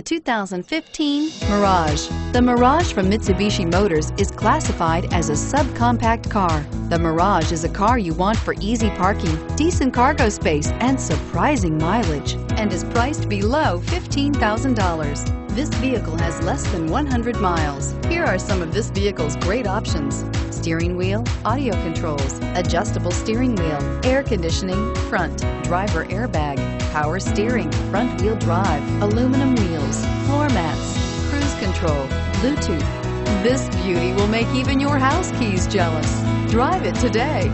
The 2015 Mirage. The Mirage from Mitsubishi Motors is classified as a subcompact car. The Mirage is a car you want for easy parking, decent cargo space, and surprising mileage, and is priced below $15,000. This vehicle has less than 100 miles. Here are some of this vehicle's great options. Steering wheel, audio controls, adjustable steering wheel, air conditioning, front, driver airbag, power steering, front wheel drive, aluminum wheels, floor mats, cruise control, Bluetooth. This beauty will make even your house keys jealous. Drive it today.